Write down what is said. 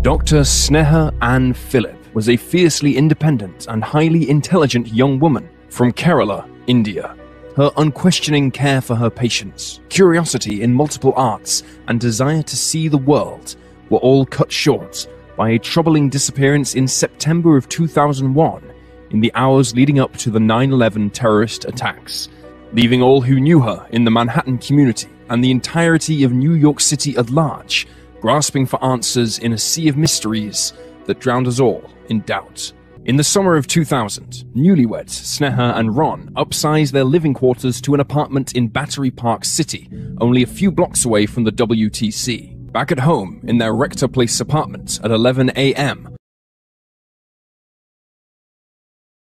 Dr. Sneha Anne Philip was a fiercely independent and highly intelligent young woman from Kerala, India. Her unquestioning care for her patients, curiosity in multiple arts, and desire to see the world were all cut short by a troubling disappearance in September of 2001 in the hours leading up to the 9 11 terrorist attacks, leaving all who knew her in the Manhattan community and the entirety of New York City at large grasping for answers in a sea of mysteries that drowned us all in doubt. In the summer of 2000, newlyweds Sneha and Ron upsized their living quarters to an apartment in Battery Park City, only a few blocks away from the WTC. Back at home, in their Rector Place apartment at 11 a.m.,